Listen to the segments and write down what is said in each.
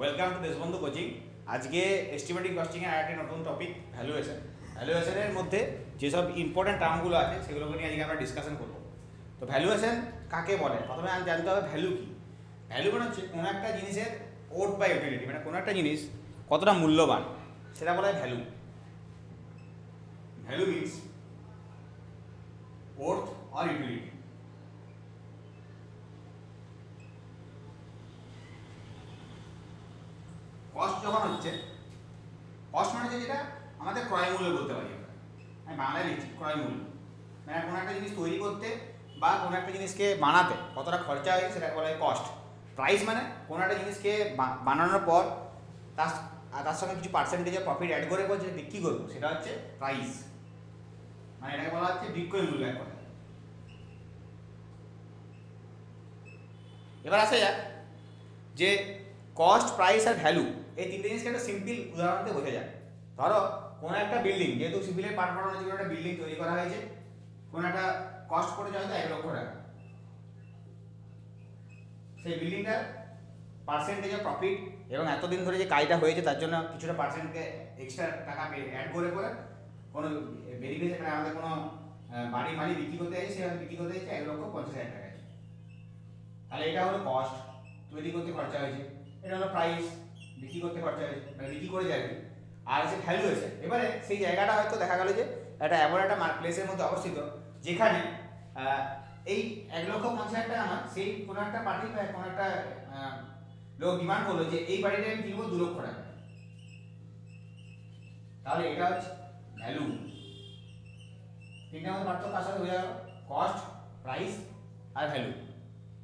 Welcome to Deshbandhu coaching আজকে estimating costing এর আরেকটি নতুন টপিক ভ্যালুয়েশন ভ্যালুয়েশনের মধ্যে যেসব ইম্পর্টেন্ট টার্মগুলো আছে, সেগুলোকে নিয়ে আজকে আমরা ডিসকাশন করব। তো ভ্যালুয়েশন কাকে বলে? প্রথমে আমি জানতে হবে ভ্যালু কী। ভ্যালু মানে হচ্ছে কোনো একটা জিনিসের ওট বা ইউটিলিটি মানে কোনো একটা জিনিস কতটা মূল্যবান, সেটা বলা হয় value value means worth or utility cost যখন হচ্ছে, কস্ট মানে যেটা আমাদের ক্রয় মূল্য বলতে পারি আমরা। আমি বাংলায় লিখছি, ক্রয় মূল্য। মানে কোনো একটা জিনিস তৈরি করতে বা কোনো একটা জিনিসকে বানাতে কতটা খরচা হয় সেটা বলা হয় কস্ট। প্রাইস মানে কোনো একটা জিনিসকে বানানোর পর তার তার সঙ্গে কিছু পার্সেন্টেজের প্রফিট অ্যাড করে যেটা বিক্রি করব, সেটা হচ্ছে প্রাইস মানে এটাকে বলা হচ্ছে বিক্রয় মূল্য এক এবার আসা যাক যে কস্ট প্রাইস আর ভ্যালু এই তিনটে জিনিসকে একটা সিম্পল উদাহরণ দিয়ে বোঝা যায় ধরো, কোনো একটা বিল্ডিং যেহেতু সিভিলের পার্ট পড়ানোর জন্য একটা বিল্ডিং তৈরি করা হয়েছে, কোনো একটা কস্ট পড়েছে হয়তো এক লক্ষ টাকা। সেই বিল্ডিংটার পার্সেন্টেজ অফ প্রফিট এবং এতদিন ধরে যে কাজটা হয়েছে, তার জন্য কিছুটা পার্সেন্টকে এক্সট্রা টাকা অ্যাড করে করে কোনো বেরিফিকেশন মানে আমাদের কোনো বাড়ি মালি বিক্রি করতে চাইছে সে হয়তো বিক্রি করতে চাইছে এক লক্ষ পঞ্চাশ হাজার টাকা। তাহলে এটা হলো কস্ট তৈরি করতে খরচা হয়েছে। এটা হলো প্রাইস বিক্রি করতে হয়েছে মানে বিক্রি করে যায় আর হচ্ছে ভ্যালু হয়েছে। এবারে সেই জায়গাটা হয়তো দেখা গেল যে একটা এমন একটা প্লেসের মধ্যে অবস্থিত, যেখানে এই এক লক্ষ পঞ্চাশ হাজার টাকা আমার সেই কোনো একটা পার্টি বা কোনো একটা লোক ডিমান্ড করল যে এই বাড়িটা আমি কিনবো দু লক্ষ টাকা। তাহলে এটা হচ্ছে ভ্যালু তিনটার মধ্যে পার্থক্য সাথে বোঝা গেল। কস্ট প্রাইস আর ভ্যালু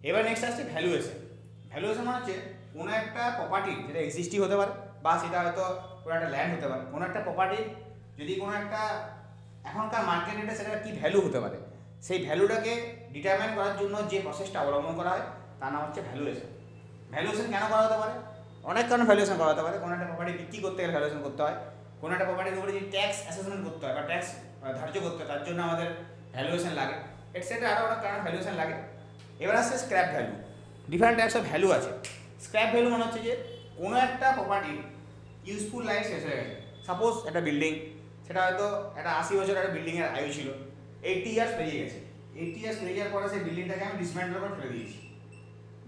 এবার নেক্সট আসছে ভ্যালুয়েশন ভ্যালুয়েশন মানে হচ্ছে কোনো একটা প্রপার্টি যেটা এক্সিস্টিং হতে পারে, বা সেটা হয়তো কোনো একটা ল্যান্ড হতে পারে, কোনো একটা প্রপার্টি যদি কোনো একটা এখনকার মার্কেট রেটে সেটা কী ভ্যালু হতে পারে, সেই ভ্যালুটাকে ডিটারমাইন করার জন্য যে প্রসেসটা অবলম্বন করা হয়, তার নাম হচ্ছে ভ্যালুয়েশন ভ্যালুয়েশন কেন করা হতে পারে? অনেক কারণে ভ্যালুয়েশন করা হতে পারে, কোনো একটা প্রপার্টি বিক্রি করতে গেলে ভ্যালুয়েশন করতে হয়, কোনো একটা প্রপার্টির উপরে যদি ট্যাক্স অ্যাসেসমেন্ট করতে হয় বা ট্যাক্স ধার্য করতে হয়, তার জন্য আমাদের ভ্যালুয়েশন লাগে এটসেট্রা আরও অনেক কারণে ভ্যালুয়েশন লাগে। এবার আসছে scrap value different types of value আছে। স্ক্র্যাপ ভ্যালু মানে হচ্ছে যে কোনো একটা প্রপার্টি ইউজফুল লাইফ শেষ হয়ে গেছে। সাপোজ একটা বিল্ডিং সেটা হয়তো একটা আশি বছর একটা বিল্ডিংয়ের আয়ু ছিল। এইটটি ইয়ার্স পেরিয়ে গেছে। এইটটি ইয়ার্স পেরিয়ে যাওয়ার পরে সেই বিল্ডিংটাকে আমি ডিসমেন্টেল করে ফেলে দিয়েছি।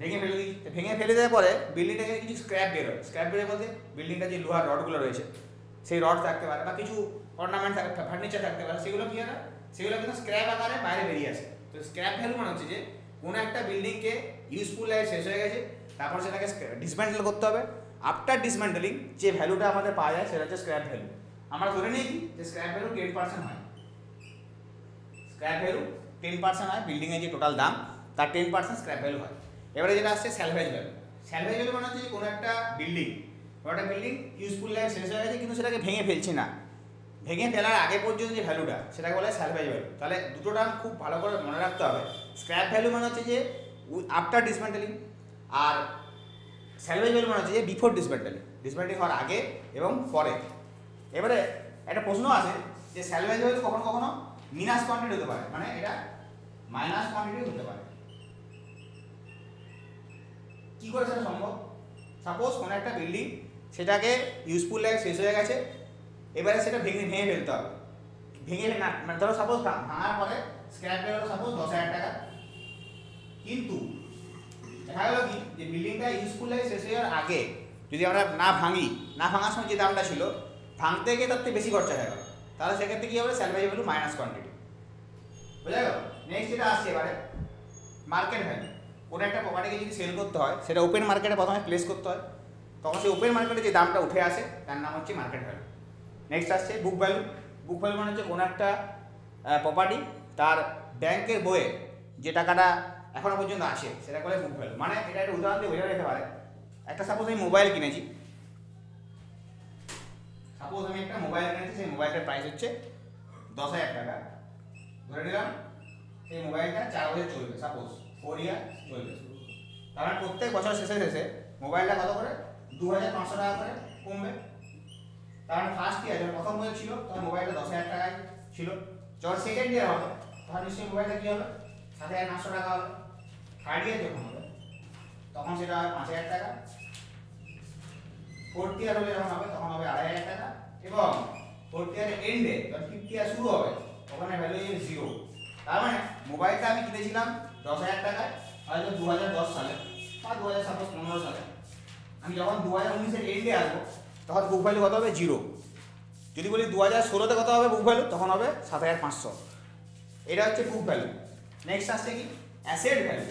ভেঙে ফেলে দিই ভেঙে ফেলে দেওয়ার পরে বিল্ডিংটাকে কিছু স্ক্র্যাপ বেরোয় স্ক্র্যাপ বেরোয় বলতে বিল্ডিংটা যে লোহার রডগুলো রয়েছে, সেই রড থাকতে পারে বা কিছু অর্নামেন্ট থাকতে ফার্নিচার থাকতে পারে, সেগুলো কি হয় সেগুলো কিন্তু স্ক্র্যাপ আকারে বাইরে বেরিয়ে আসে। তো স্ক্র্যাপ ভ্যালু মানে হচ্ছে যে কোনো একটা বিল্ডিংকে ইউজফুল লাইফ শেষ হয়ে গেছে। তারপর সেটাকে ডিসমেন্টেল করতে হবে। আফটার ডিসমেন্টেলিং যে ভ্যালুটা আমাদের পাওয়া যায়, সেটা হচ্ছে স্ক্র্যাপ ভ্যালু আমরা ধরে নিই যে স্ক্র্যাপ ভ্যালু টেন পার্সেন্ট হয়। স্ক্র্যাপ ভ্যালু টেন পার্সেন্ট হয় বিল্ডিংয়ের যে টোটাল দাম, তার টেন পার্সেন্ট স্ক্র্যাপ ভ্যালু হয়। এবারে যেটা আসছে স্যালভেজ ভ্যালু স্যালভেজ ভ্যালু মানে হচ্ছে যে কোনো একটা বিল্ডিং কোনো একটা বিল্ডিং ইউজফুল লাইফ শেষ হয়ে গেছে, কিন্তু সেটাকে ভেঙে ফেলছি না। ভেঙে ফেলার আগে পর্যন্ত যে ভ্যালুটা সেটাকে বলা স্যালভেজ ভ্যালু তাহলে দুটো টার্ম খুব ভালো করে মনে রাখতে হবে। স্ক্র্যাপ ভ্যালু মানে হচ্ছে যে আফটার ডিসমেন্টেলিং আর স্যালভেজ ভ্যালু মানে হচ্ছে যে বিফোর ডিসমেন্টেলিং ডিসমেন্টেলিং হওয়ার আগে এবং পরে। এবারে একটা প্রশ্ন আছে যে স্যালভেজ ভ্যালু কখনো কখনো মিনাস কোয়ান্টিটি হতে পারে মানে এটা মাইনাস কোয়ান্টিটি হতে পারে। কি করে সেটা সম্ভব? সাপোজ কোনো একটা বিল্ডিং সেটাকে ইউজফুল লাইফ শেষ হয়ে গেছে, এবারে সেটা ভেঙে ভেঙে ফেলতে হবে। ভেঙে মানে ধরো সাপোজ ভাঙার পরে স্ক্র্যাপ সাপোজ দশ হাজার টাকা। কিন্তু যে বিল্ডিংটা ইউজফুল লাইফ শেষ যাওয়ার আগে যদি আমরা না ভাঙি, না ভাঙার সময় যে দামটা ছিল, ভাঙতে গিয়ে তার থেকে বেশি খরচা হয়ে গেল। তাহলে সেক্ষেত্রে কী হবে? স্যালভাইজ ভ্যালু মাইনাস কোয়ান্টিটি বোঝা গেল? নেক্সট যেটা আসছে এবারে মার্কেট ভ্যালু কোনো একটা প্রপার্টিকে যদি সেল করতে হয়, সেটা ওপেন মার্কেটে প্রথমে প্লেস করতে হয়। তখন সেই ওপেন মার্কেটে যে দামটা উঠে আসে, তার নাম হচ্ছে মার্কেট ভ্যালু নেক্সট আসছে বুক ভ্যালু বুক ভ্যালু মানে হচ্ছে কোনো একটা প্রপার্টি তার ব্যাংকের বইয়ে যে টাকাটা এখনও পর্যন্ত আসে সেটা করে বুক ভ্যালু মানে এটা একটা উদাহরণ দিয়ে বোঝা যেতে পারে। একটা সাপোজ আমি মোবাইল কিনেছি। সাপোজ আমি একটা মোবাইল কিনেছি, সেই মোবাইলটার প্রাইস হচ্ছে দশ হাজার টাকা। ধরে নিলাম সেই মোবাইলটা চার বছর চলবে সাপোজ ফোর ইয়ার চলবে। তার মানে প্রত্যেক বছর শেষে শেষে মোবাইলটা কত করে? দু হাজার পাঁচশো টাকা করে কমবে। মানে ফার্স্ট ইয়ার যখন প্রথম বছর ছিল, তখন মোবাইলটা দশ হাজার টাকায় ছিল। যখন সেকেন্ড ইয়ার হবে, তখন নিশ্চয়ই মোবাইলটা কী হবে? সাত হাজার পাঁচশো টাকা হবে। থার্ড ইয়ার যখন হবে, তখন সেটা হবে পাঁচ হাজার টাকা। ফোর্থ ইয়ার হলে যখন হবে, তখন হবে আড়াই হাজার টাকা। এবং ফোর্থ ইয়ারের এন্ডে যখন ফিফথ ইয়ার শুরু হবে ওখানে ভ্যালু হয়ে জিরো তার মানে মোবাইলটা আমি কিনেছিলাম দশ হাজার টাকায়, হয়তো দু হাজার দশ সালে বা দু হাজার সাতাশ পনেরো সালে। আমি যখন দু হাজার উনিশের এন্ডে আসব, তখন বুক ভ্যালু কত হবে? জিরো যদি বলি দু হাজার ষোলোতে কত হবে বুক ভ্যালু তখন হবে সাত হাজার পাঁচশো। এটা হচ্ছে বুক ভ্যালু নেক্সট আসছে কি? অ্যাসেট ভ্যালু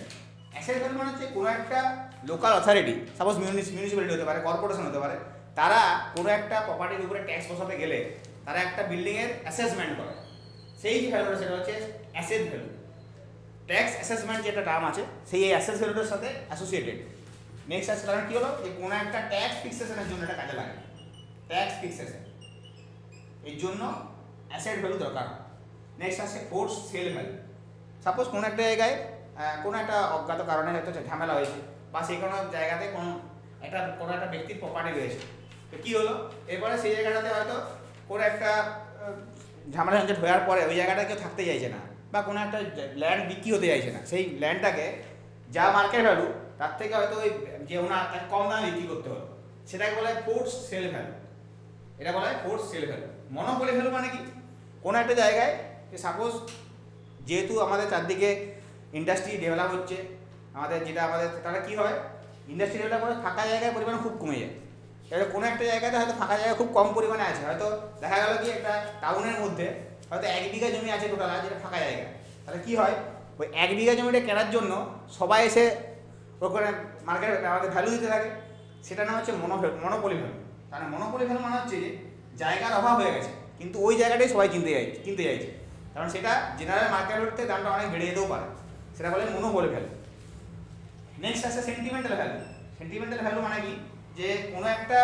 অ্যাসেট ভ্যালু মানে হচ্ছে কোনো একটা লোকাল অথরিটি সাপোজ মিউনিসিপ্যালিটি হতে পারে কর্পোরেশন হতে পারে, তারা কোনো একটা প্রপার্টির উপরে ট্যাক্স বসাতে গেলে তারা একটা বিল্ডিংয়ের অ্যাসেসমেন্ট করে। সেই যে ভ্যালুটা সেটা হচ্ছে অ্যাসেট ভ্যালু ট্যাক্স অ্যাসেসমেন্ট যেটা টার্ম আছে, সেই এই অ্যাসেস ভ্যালুটার সাথে অ্যাসোসিয়েটেড নেক্সট আসছে কারণ কী হলো? যে কোনো একটা ট্যাক্স ফিক্সেশনের জন্য এটা কাজে লাগে। ট্যাক্স ফিক্সেশন এর জন্য অ্যাসেট ভ্যালু দরকার। নেক্সট আসছে ফোর্স সেল ভ্যালু সাপোজ কোনো একটা জায়গায় কোনো একটা অজ্ঞাত কারণে হয়তো ঝামেলা হয়েছে বা সেই কোনো জায়গাতে কোনো একটা কোনো একটা ব্যক্তির প্রপার্টি রয়েছে। তো কী হলো? এরপরে সেই জায়গাটাতে হয়তো কোনো একটা ঝামেলা ঝঞ্ঝট হওয়ার পরে ওই জায়গাটা কেউ থাকতে চাইছে না বা কোনো একটা ল্যান্ড বিক্রি হতে চাইছে না। সেই ল্যান্ডটাকে যা মার্কেট ভ্যালু তার থেকে হয়তো ওই যে ওনার কম দামে বিক্রি করতে হলো। সেটাকে বলা হয় ফোর্স সেল ভ্যালু এটা বলা হয় force sale value monopoly value মানে কি? কোনো একটা জায়গায় সাপোজ যেহেতু আমাদের চারদিকে ইন্ডাস্ট্রি ডেভেলপ হচ্ছে, আমাদের যেটা আমাদের, তাহলে কী হয়? ইন্ডাস্ট্রি ডেভেলপ করে ফাঁকা জায়গায় পরিমাণ খুব কমে যায়। এবার কোনো একটা জায়গাতে হয়তো ফাঁকা জায়গা খুব কম পরিমাণে আছে। হয়তো দেখা গেল কি একটা টাউনের মধ্যে হয়তো এক বিঘা জমি আছে টোটাল যেটা ফাঁকা জায়গা। তাহলে কী হয়? ওই এক বিঘা জমিটা কেনার জন্য সবাই এসে ওখানে মার্কেট আমাদের ভ্যালু দিতে থাকে। সেটা না হচ্ছে মনো মনোপলি ভ্যালু মানে মনোপলি ভ্যালু মানে হচ্ছে যে জায়গার অভাব হয়ে গেছে, কিন্তু ওই জায়গাটাই সবাই কিনতে চাই কিনতে চাইছে কারণ সেটা জেনারেল মার্কেট মার্কেটে দামটা অনেক বেড়ে যেতেও পারে। সেটা বলে মনোপলি ভ্যালু নেক্সট আছে সেন্টিমেন্টাল ভ্যালু সেন্টিমেন্টাল ভ্যালু মানে কি? যে কোনো একটা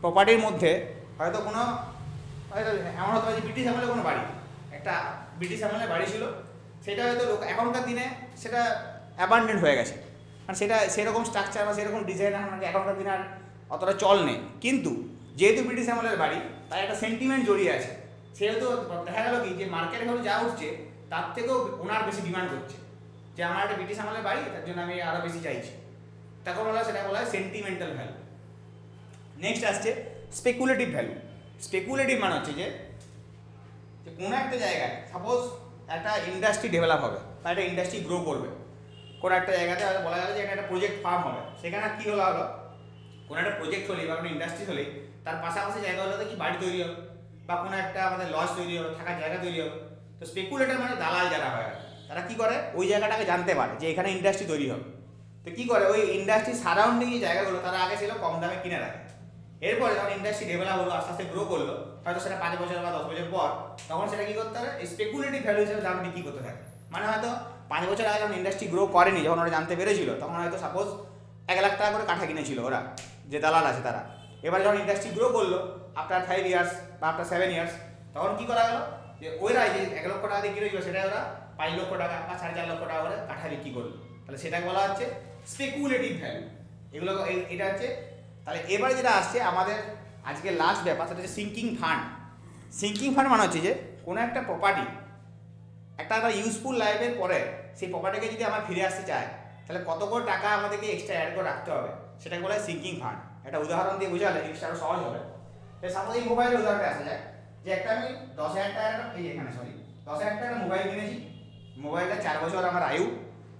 প্রপার্টির মধ্যে হয়তো কোনো, হয়তো এমন হতে পারে যে ব্রিটিশ আমলে কোনো বাড়ি। একটা ব্রিটিশ আমলে বাড়ি ছিল, সেটা হয়তো লোক এখনকার দিনে সেটা অ্যাবান্ডেন্ট হয়ে গেছে। কারণ সেটা সেরকম স্ট্রাকচার বা সেরকম ডিজাইন এখন এখনকার দিনে আর অতটা চল নেই। কিন্তু যেহেতু ব্রিটিশ আমলের বাড়ি, তাই একটা সেন্টিমেন্ট জড়িয়ে আছে। সেহেতু দেখা গেল কি? যে মার্কেট ভ্যালু যা উঠছে, তার থেকেও ওনার বেশি ডিমান্ড করছে। যে আমার একটা ব্রিটিশ আমলের বাড়ি, তার জন্য আমি আরও বেশি চাইছি। তখন বলা হয় সেটা বলা হয় সেন্টিমেন্টাল ভ্যালু নেক্সট আসছে স্পেকুলেটিভ ভ্যালু স্পেকুলেটিভ মানে হচ্ছে যে যে কোনো একটা জায়গায় সাপোজ একটা ইন্ডাস্ট্রি ডেভেলপ হবে বা একটা ইন্ডাস্ট্রি গ্রো করবে। কোনো একটা জায়গাতে হয়তো বলা গেল যে একটা প্রজেক্ট ফার্ম হবে। সেখানে কী হলো হলো কোনো একটা প্রজেক্ট হলেই বা কোনো ইন্ডাস্ট্রি হলেই, তার পাশাপাশি জায়গাগুলোতে কি বাড়ি তৈরি হবে? বা কোনো একটা আমাদের লজ তৈরি হবে, থাকার জায়গা তৈরি হবে। তো স্পেকুলেটার মানে দালাল যারা হয় আর তারা কি করে? ওই জায়গাটাকে জানতে পারে যে এখানে ইন্ডাস্ট্রি তৈরি হবে। তো কি করে? ওই ইন্ডাস্ট্রি সারাউন্ডিং যে জায়গাগুলো, তারা আগে ছিল কম দামে কিনে রাখে। এরপরে যখন ইন্ডাস্ট্রি ডেভেলপ হলো, আস্তে আস্তে গ্রো করল, হয়তো সেটা পাঁচ বছর বা দশ বছর পর, তখন সেটা কি করতে হবে? স্পেকুলেটিভ ভ্যালু হিসেবে দাম বিক্রি করতে থাকে? মানে হয়তো পাঁচ বছর আগে যখন ইন্ডাস্ট্রি গ্রো করেনি, যখন ওরা জানতে পেরেছিল, তখন হয়তো সাপোজ এক লাখ টাকা করে কাঠা কিনেছিল ওরা, যে দালাল আছে তারা। এবার যখন ইন্ডাস্ট্রি গ্রো করল আফটার ফাইভ ইয়ার্স বা আফটার সেভেন ইয়ার্স তখন কি করা গেল যে ওইরা যে এক লক্ষ টাকা দিয়ে কিনেছিল সেটা ওরা পাঁচ লক্ষ টাকা বা সাড়ে চার লক্ষ টাকা করে কাঠা বিক্রি করল। তাহলে সেটাকে বলা হচ্ছে স্পেকুলেটিভ ভ্যালু এগুলো এটা হচ্ছে, তাহলে এবারে যেটা আসছে, আমাদের আজকে লাস্ট ব্যাপার, সেটা হচ্ছে সিঙ্কিং ফান্ড সিঙ্কিং ফান্ড মানে হচ্ছে যে, কোনো একটা প্রপার্টি একটা আমরা ইউজফুল লাইফের পরে সেই প্রপার্টিকে যদি আমার ফিরে আসতে চাই, তাহলে কত করে টাকা আমাদেরকে এক্সট্রা অ্যাড করে রাখতে হবে? সেটাকে বলা হয় সিঙ্কিং ফান্ড একটা উদাহরণ দিয়ে বোঝালে জিনিসটা আরও সহজ হবে। সাপোজ এই মোবাইলের উদাহরণে আসা যায় যে একটা আমি দশ হাজার টাকার একটা- এই এখানে সরি দশ হাজার টাকার মোবাইল কিনেছি। মোবাইলটা চার বছর আমার আয়ু,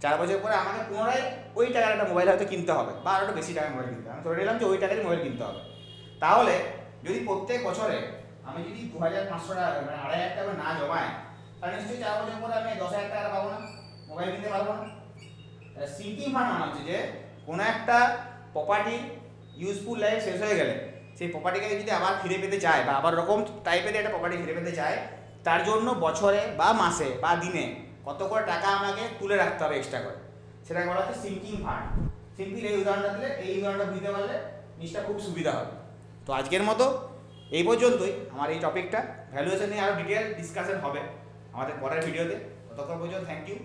চার বছর পরে আমাকে পুনরায় ওই টাকার একটা মোবাইল হয়তো কিনতে হবে বা আরও বেশি টাকার মোবাইল কিনতে হবে। আমি ধরে নিলাম যে ওই টাকারই মোবাইল কিনতে হবে। তাহলে যদি প্রত্যেক বছরে আমি যদি দু হাজার পাঁচশো টাকা মানে আড়াই হাজার টাকা না জমাই তাহলে নিশ্চয়ই চার বছর পরে আমি দশ হাজার টাকা পাবো না, মোবাইল কিনতে পারব না। সিঙ্কিং ফান্ড মানে হচ্ছে যে কোনো একটা প্রপার্টি ইউজফুল লাইফ শেষ হয়ে গেলে, সেই প্রপার্টিকে যদি আবার ফিরে পেতে চায় বা আবার রকম টাইপের একটা প্রপার্টি ফিরে পেতে চায়, তার জন্য বছরে বা মাসে বা দিনে কত করে টাকা আমাকে তুলে রাখতে হবে এক্সট্রা করে? সেটা বলা হচ্ছে সিঙ্কিং ফান্ড সিম্পল এই উদাহরণটা দিলে, এই উদাহরণটা বুঝতে পারলে জিনিসটা খুব সুবিধা হবে। তো আজকের মতো এই পর্যন্তই আমার এই টপিকটা ভ্যালুয়েশন নিয়ে আরও ডিটেল ডিসকাশন হবে আমাদের পরের ভিডিওতে। ততক্ষণ পর্যন্ত থ্যাংক ইউ